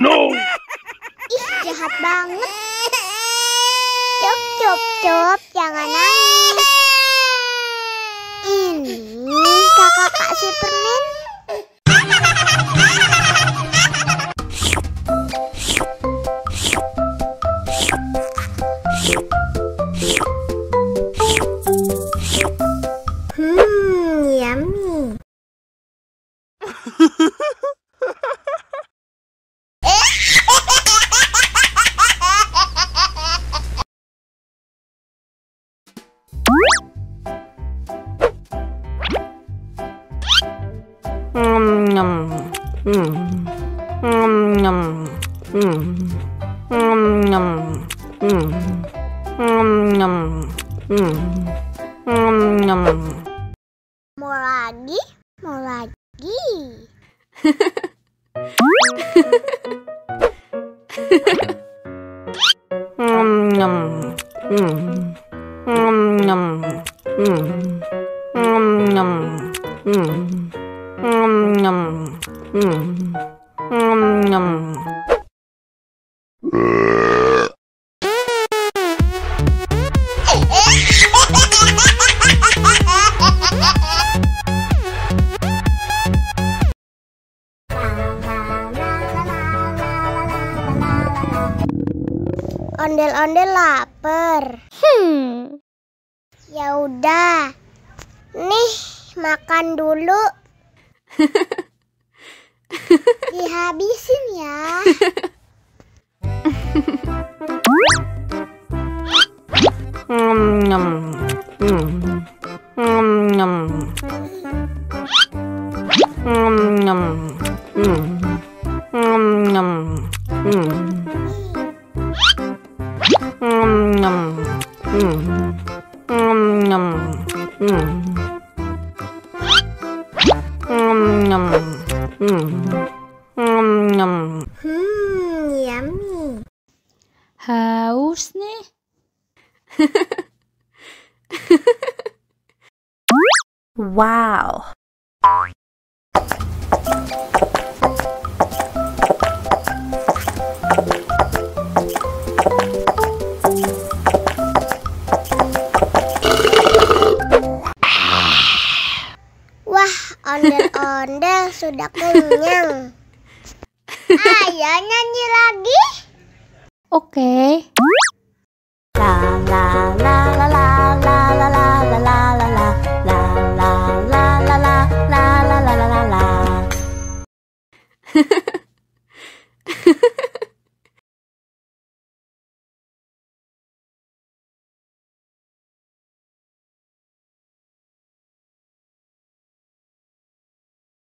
no. Ih, jahat banget. Cup, cup, cup, jangan nangis. Ini kakak kasih permen More lagi, more lagi. Nom nom. Mm. Nom nom. Mm. Nom nom. Mm. Ondel-ondel lapar. Hmm. Ya udah. Nih, makan dulu. Dihabisin ya. Mm, Mmm, yummy. Вкусный? Wow. Wah, ondel-ondel sudah kenyang. Ayo nyanyi lagi. Oke. La la la